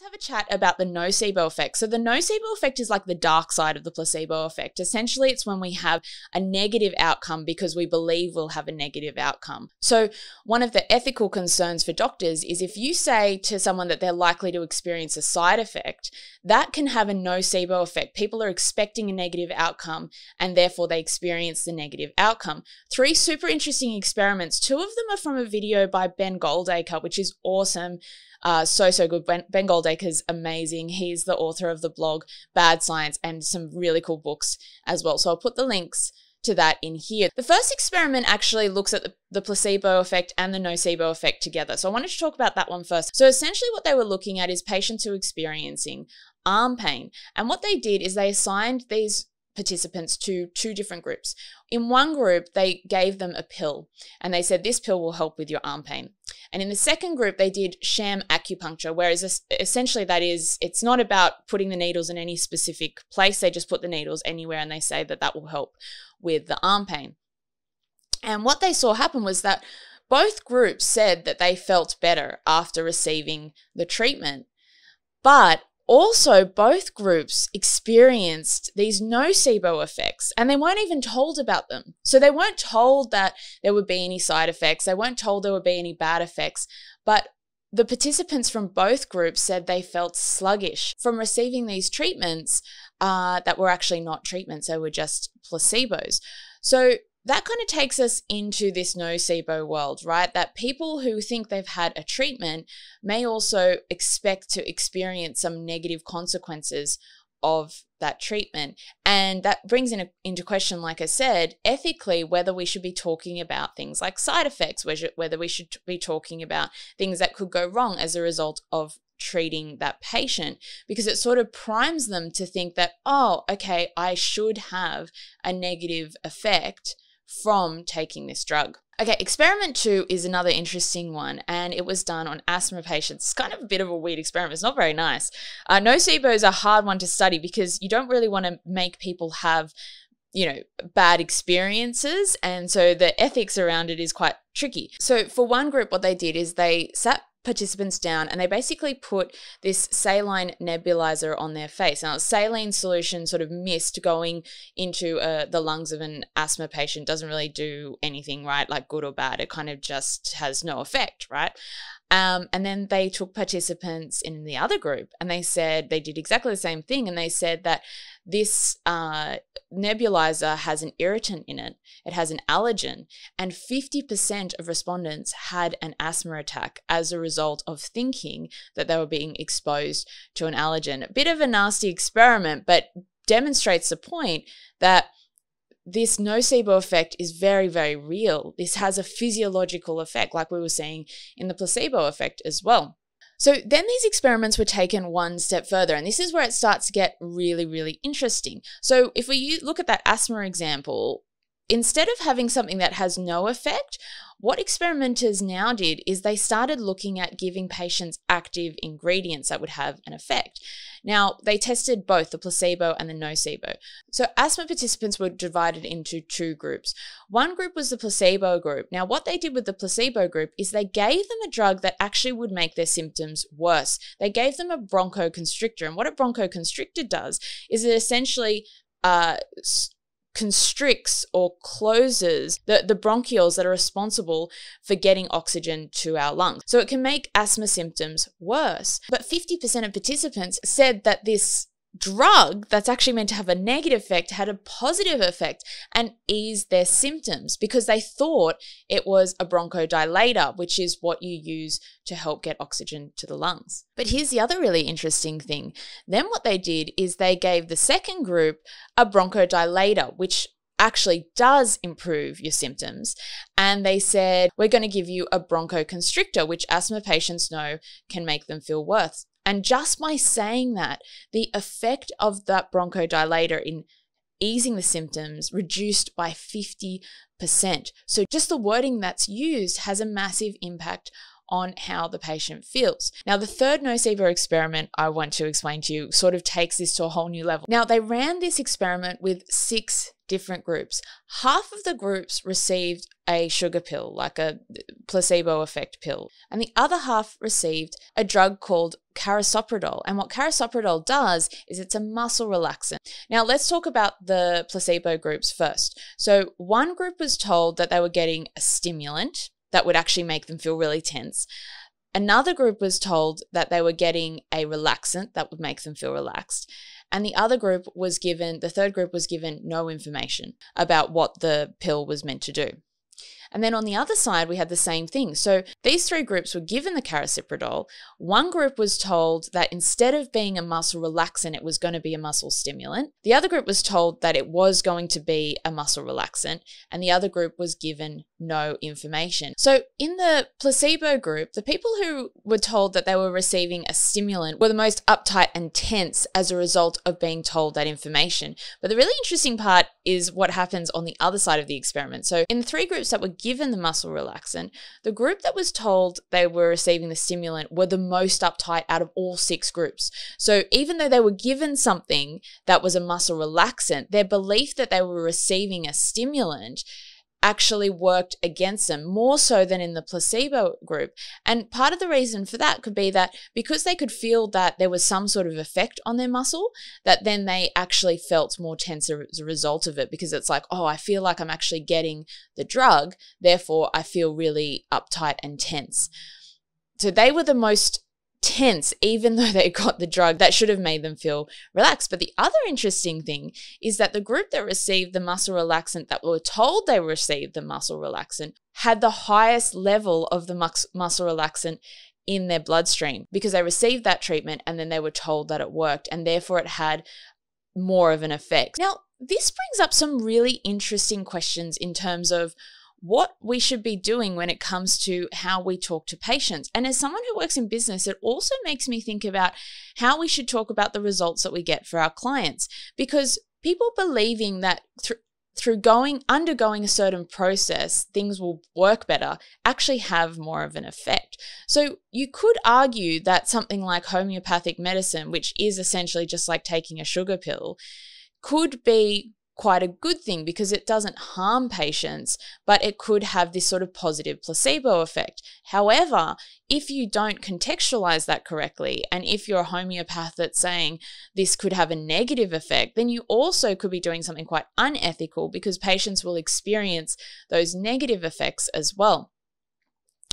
let's have a chat about the nocebo effect. So, the nocebo effect is like the dark side of the placebo effect. Essentially, it's when we have a negative outcome because we believe we'll have a negative outcome. So, one of the ethical concerns for doctors is if you say to someone that they're likely to experience a side effect, that can have a nocebo effect. People are expecting a negative outcome and therefore they experience the negative outcome. Three super interesting experiments. Two of them are from a video by Ben Goldacre, which is awesome. Uh, so, so good. Ben, ben Goldacre is amazing. He's the author of the blog Bad Science and some really cool books as well. So I'll put the links to that in here. The first experiment actually looks at the, the, placebo effect and the nocebo effect together. So I wanted to talk about that one first. So essentially what they were looking at is patients who are experiencing arm pain. And what they did is they assigned these participants to two different groups. In one group, they gave them a pill and they said, This pill will help with your arm pain. And in the second group, they did sham acupuncture, whereas essentially that is, it's not about putting the needles in any specific place. They just put the needles anywhere and they say that that will help with the arm pain. And what they saw happen was that both groups said that they felt better after receiving the treatment. But also, both groups experienced these nocebo effects and they weren't even told about them. So they weren't told that there would be any side effects, they weren't told there would be any bad effects, but the participants from both groups said they felt sluggish from receiving these treatments uh, that were actually not treatments, they were just placebos. So that kind of takes us into this nocebo world, right? That people who think they've had a treatment may also expect to experience some negative consequences of that treatment. And that brings in a, into question, like I said, ethically, whether we should be talking about things like side effects, whether we should be talking about things that could go wrong as a result of treating that patient because it sort of primes them to think that, oh, okay, I should have a negative effect from taking this drug. Okay, experiment two is another interesting one, and it was done on asthma patients. It's kind of a bit of a weird experiment. It's not very nice. Uh, nocebo is a hard one to study because you don't really want to make people have you know, bad experiences. And so the ethics around it is quite tricky. So for one group, what they did is they sat participants down and they basically put this saline nebulizer on their face. Now, saline solution sort of mist going into uh, the lungs of an asthma patient doesn't really do anything, right? Like good or bad. It kind of just has no effect, right? Um, and then they took participants in the other group and they said they did exactly the same thing. And they said that this uh, nebulizer has an irritant in it, it has an allergen, and 50% of respondents had an asthma attack as a result of thinking that they were being exposed to an allergen. A bit of a nasty experiment, but demonstrates the point that this nocebo effect is very, very real. This has a physiological effect, like we were saying in the placebo effect as well. So then these experiments were taken one step further, and this is where it starts to get really, really interesting. So if we look at that asthma example, instead of having something that has no effect, what experimenters now did is they started looking at giving patients active ingredients that would have an effect. Now, they tested both the placebo and the nocebo. So, asthma participants were divided into two groups. One group was the placebo group. Now, what they did with the placebo group is they gave them a drug that actually would make their symptoms worse. They gave them a bronchoconstrictor. And what a bronchoconstrictor does is it essentially uh, constricts or closes the, the bronchioles that are responsible for getting oxygen to our lungs. So it can make asthma symptoms worse. But 50% of participants said that this drug that's actually meant to have a negative effect had a positive effect and eased their symptoms because they thought it was a bronchodilator, which is what you use to help get oxygen to the lungs. But here's the other really interesting thing. Then what they did is they gave the second group a bronchodilator, which actually does improve your symptoms. And they said, we're going to give you a bronchoconstrictor, which asthma patients know can make them feel worse. And just by saying that, the effect of that bronchodilator in easing the symptoms reduced by 50%. So just the wording that's used has a massive impact on how the patient feels. Now, the third nocebo experiment I want to explain to you sort of takes this to a whole new level. Now, they ran this experiment with six different groups. Half of the groups received a sugar pill, like a placebo effect pill, and the other half received a drug called carisoprodol. And what carisoprodol does is it's a muscle relaxant. Now, let's talk about the placebo groups first. So, one group was told that they were getting a stimulant that would actually make them feel really tense. Another group was told that they were getting a relaxant that would make them feel relaxed. And the other group was given, the third group was given no information about what the pill was meant to do. And then on the other side, we had the same thing. So these three groups were given the carisoprodol. One group was told that instead of being a muscle relaxant, it was going to be a muscle stimulant. The other group was told that it was going to be a muscle relaxant. And the other group was given no information. So in the placebo group, the people who were told that they were receiving a stimulant were the most uptight and tense as a result of being told that information. But the really interesting part is what happens on the other side of the experiment. So in the three groups that were given the muscle relaxant, the group that was told they were receiving the stimulant were the most uptight out of all six groups. So even though they were given something that was a muscle relaxant, their belief that they were receiving a stimulant actually worked against them more so than in the placebo group. And part of the reason for that could be that because they could feel that there was some sort of effect on their muscle, that then they actually felt more tense as a result of it because it's like, oh, I feel like I'm actually getting the drug, therefore I feel really uptight and tense. So they were the most tense, even though they got the drug that should have made them feel relaxed. But the other interesting thing is that the group that received the muscle relaxant that were told they received the muscle relaxant had the highest level of the muscle relaxant in their bloodstream because they received that treatment and then they were told that it worked and therefore it had more of an effect. Now, this brings up some really interesting questions in terms of what we should be doing when it comes to how we talk to patients. And as someone who works in business, it also makes me think about how we should talk about the results that we get for our clients because people believing that through through going undergoing a certain process things will work better actually have more of an effect so you could argue that something like homeopathic medicine which is essentially just like taking a sugar pill could be quite a good thing because it doesn't harm patients, but it could have this sort of positive placebo effect. However, if you don't contextualize that correctly, and if you're a homeopath that's saying this could have a negative effect, then you also could be doing something quite unethical because patients will experience those negative effects as well.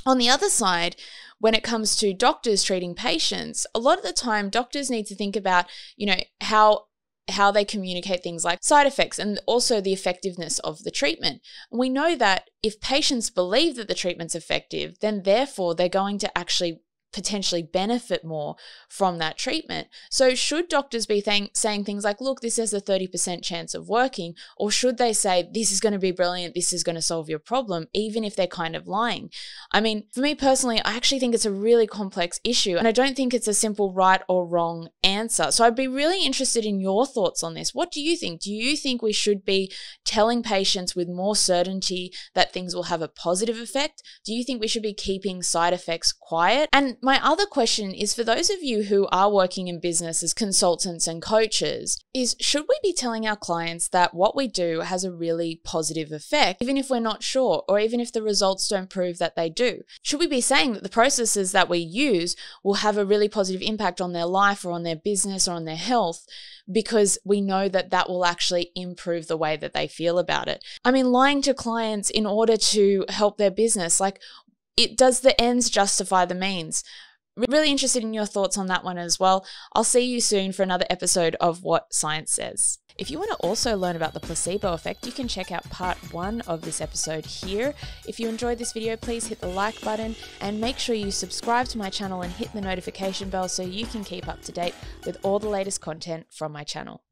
On the other side, when it comes to doctors treating patients, a lot of the time doctors need to think about, you know, how how they communicate things like side effects and also the effectiveness of the treatment. We know that if patients believe that the treatment's effective, then therefore they're going to actually potentially benefit more from that treatment. So, should doctors be th- saying things like, look, this has a 30% chance of working, or should they say, this is going to be brilliant, this is going to solve your problem, even if they're kind of lying? I mean, for me personally, I actually think it's a really complex issue, and I don't think it's a simple right or wrong answer. So, I'd be really interested in your thoughts on this. What do you think? Do you think we should be telling patients with more certainty that things will have a positive effect? Do you think we should be keeping side effects quiet? And my other question is for those of you who are working in business as consultants and coaches, is should we be telling our clients that what we do has a really positive effect, even if we're not sure, or even if the results don't prove that they do? Should we be saying that the processes that we use will have a really positive impact on their life or on their business or on their health because we know that that will actually improve the way that they feel about it? I mean, lying to clients in order to help their business, like it does the ends justify the means? Really interested in your thoughts on that one as well. I'll see you soon for another episode of What Science Says. If you want to also learn about the placebo effect, you can check out part one of this episode here. If you enjoyed this video, please hit the like button and make sure you subscribe to my channel and hit the notification bell so you can keep up to date with all the latest content from my channel.